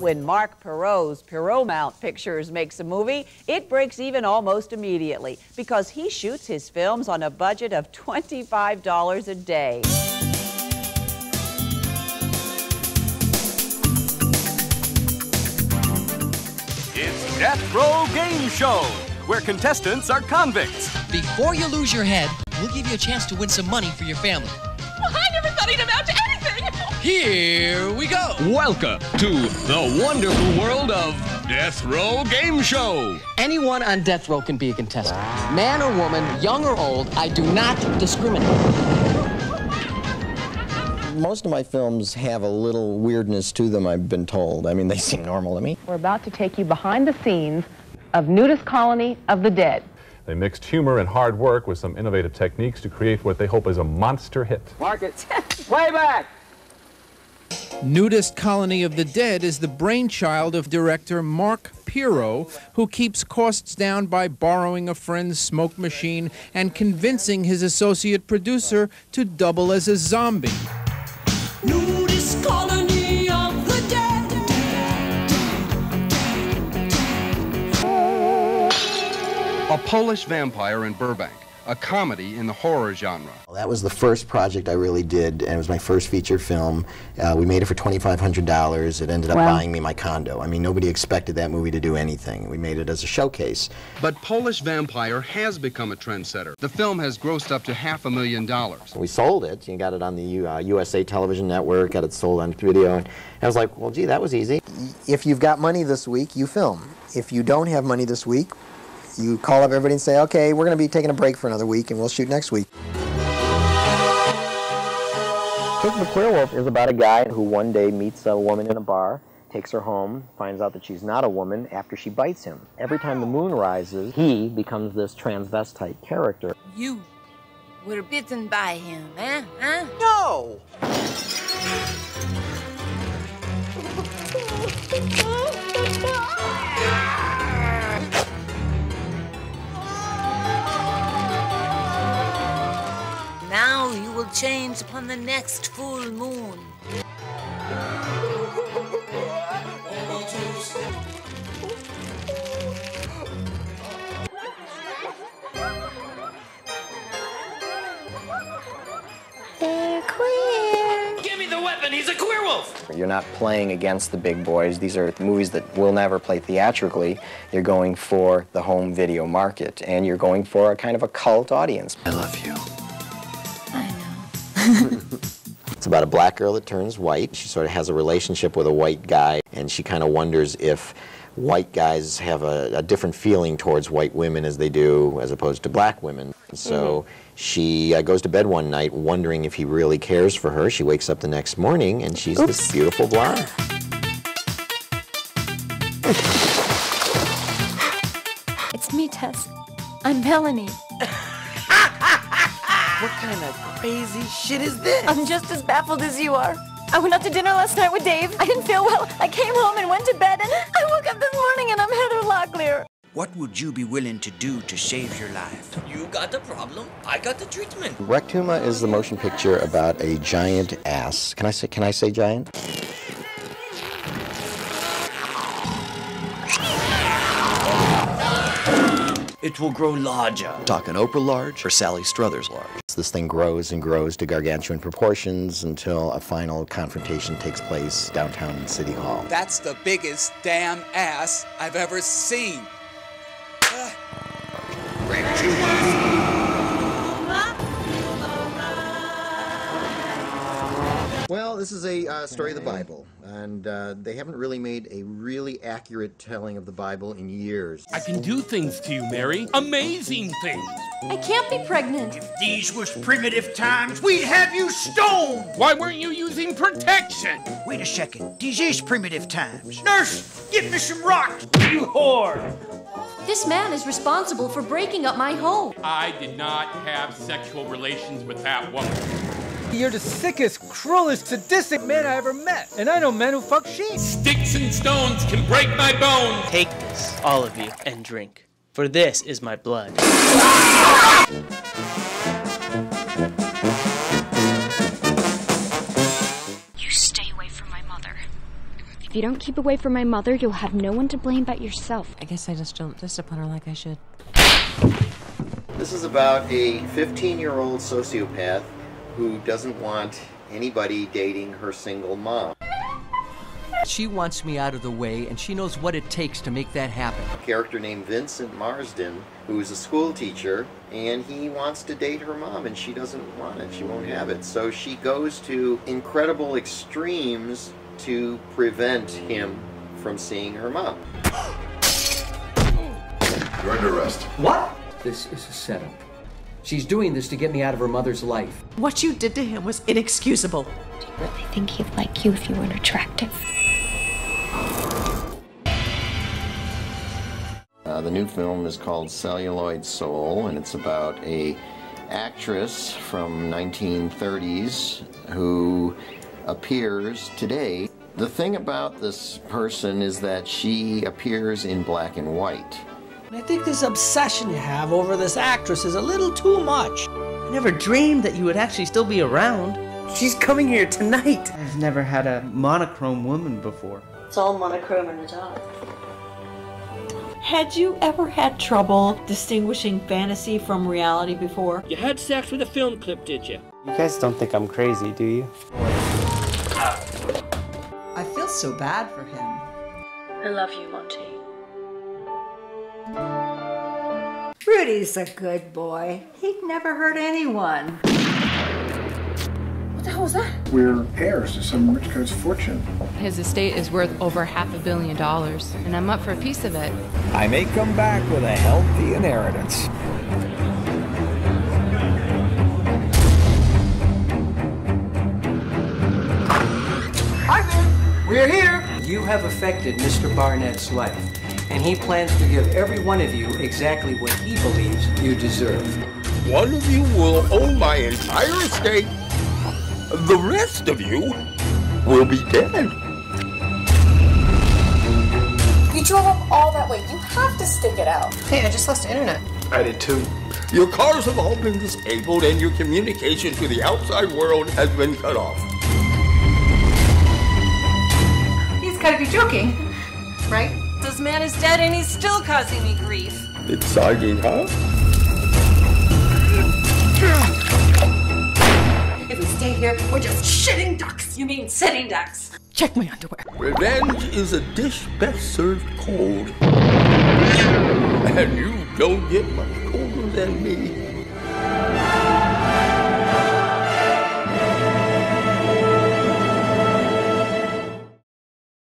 When Mark Pirro's Pirro Pictures makes a movie, it breaks even almost immediately because he shoots his films on a budget of $25 a day. It's Death Row Game Show, where contestants are convicts. Before you lose your head, we'll give you a chance to win some money for your family. Here we go. Welcome to the wonderful world of Death Row Game Show. Anyone on death row can be a contestant. Man or woman, young or old, I do not discriminate. Most of my films have a little weirdness to them, I've been told. I mean, they seem normal to me. We're about to take you behind the scenes of Nudist Colony of the Dead. They mixed humor and hard work with some innovative techniques to create what they hope is a monster hit. Mark it. Way back! Nudist Colony of the Dead is the brainchild of director Mark Pirro, who keeps costs down by borrowing a friend's smoke machine and convincing his associate producer to double as a zombie. Nudist Colony of the Dead. A Polish Vampire in Burbank a comedy in the horror genre. Well, that was the first project I really did, and it was my first feature film. Uh, we made it for $2,500. It ended up wow. buying me my condo. I mean, nobody expected that movie to do anything. We made it as a showcase. But Polish Vampire has become a trendsetter. The film has grossed up to half a million dollars. We sold it. You got it on the uh, USA Television Network, got it sold on video. And I was like, well, gee, that was easy. If you've got money this week, you film. If you don't have money this week, you call up everybody and say, okay, we're going to be taking a break for another week and we'll shoot next week. Cook McQueerwolf is about a guy who one day meets a woman in a bar, takes her home, finds out that she's not a woman after she bites him. Every time the moon rises, he becomes this transvestite character. You were bitten by him, eh? Huh? No! Change upon the next full moon. They're queer. Give me the weapon, he's a queer wolf! You're not playing against the big boys. These are movies that will never play theatrically. You're going for the home video market, and you're going for a kind of a cult audience. I love you. it's about a black girl that turns white. She sort of has a relationship with a white guy, and she kind of wonders if white guys have a, a, different feeling towards white women as they do as opposed to black women. So mm -hmm. she uh, goes to bed one night wondering if he really cares for her. She wakes up the next morning and she's Oops. this beautiful blonde. It's me, Tess. I'm Melanie. What kind of crazy shit is this? I'm just as baffled as you are. I went out to dinner last night with Dave. I didn't feel well. I came home and went to bed, and I woke up this morning and I'm Heather Locklear. What would you be willing to do to save your life? You got the problem, I got the treatment. Rectuma is the motion picture about a giant ass. Can I say can I say giant? it will grow larger. Talking Oprah large or Sally Struthers large? This thing grows and grows to gargantuan proportions until a final confrontation takes place downtown in City Hall. That's the biggest damn ass I've ever seen. Uh. Well, this is a uh, story of the Bible, and uh, they haven't really made a really accurate telling of the Bible in years. I can do things to you, Mary. Amazing things. I can't be pregnant. If these was primitive times, we'd have you stoned. Why weren't you using protection? Wait a second. These is primitive times. Nurse, give me some rocks, you whore. This man is responsible for breaking up my home. I did not have sexual relations with that woman. You're the sickest, cruelest, sadistic man I ever met. And I know men who fuck sheep. Sticks and stones can break my bones. Take this, all of you, and drink. For this is my blood. You stay away from my mother. If you don't keep away from my mother, you'll have no one to blame but yourself. I guess I just don't discipline her like I should. This is about a 15 year old sociopath who doesn't want anybody dating her single mom. She wants me out of the way, and she knows what it takes to make that happen. A character named Vincent Marsden, who is a school teacher, and he wants to date her mom, and she doesn't want it. She won't have it. So she goes to incredible extremes to prevent him from seeing her mom. You're under arrest. What? This is a setup. She's doing this to get me out of her mother's life. What you did to him was inexcusable. Do you really think he'd like you if you weren't attractive. Uh, the new film is called Celluloid Soul, and it's about a actress from 1930s who appears today. The thing about this person is that she appears in black and white. I think this obsession you have over this actress is a little too much. I never dreamed that you would actually still be around. She's coming here tonight. I've never had a monochrome woman before. It's all monochrome in the top. Had you ever had trouble distinguishing fantasy from reality before? You had sex with a film clip, did you? You guys don't think I'm crazy, do you? I feel so bad for him. I love you, Monty. Rudy's a good boy. He'd never hurt anyone. What the hell was that? We're heirs to some rich guy's fortune. His estate is worth over half a billion dollars, and I'm up for a piece of it. I may come back with a healthy inheritance. Hi there. We're here. You have affected Mr. Barnett's life, and he plans to give every one of you exactly what he believes you deserve. One of you will own my entire estate. The rest of you will be dead. You drove up all that way. You have to stick it out. Hey, I just lost internet. I did too. Your cars have all been disabled and your communication to the outside world has been cut off. Gotta be joking, right? This man is dead and he's still causing me grief. It's Exciting, huh? If we stay here, we're just shitting ducks. You mean sitting ducks. Check my underwear. Revenge is a dish best served cold. And you don't get much colder than me.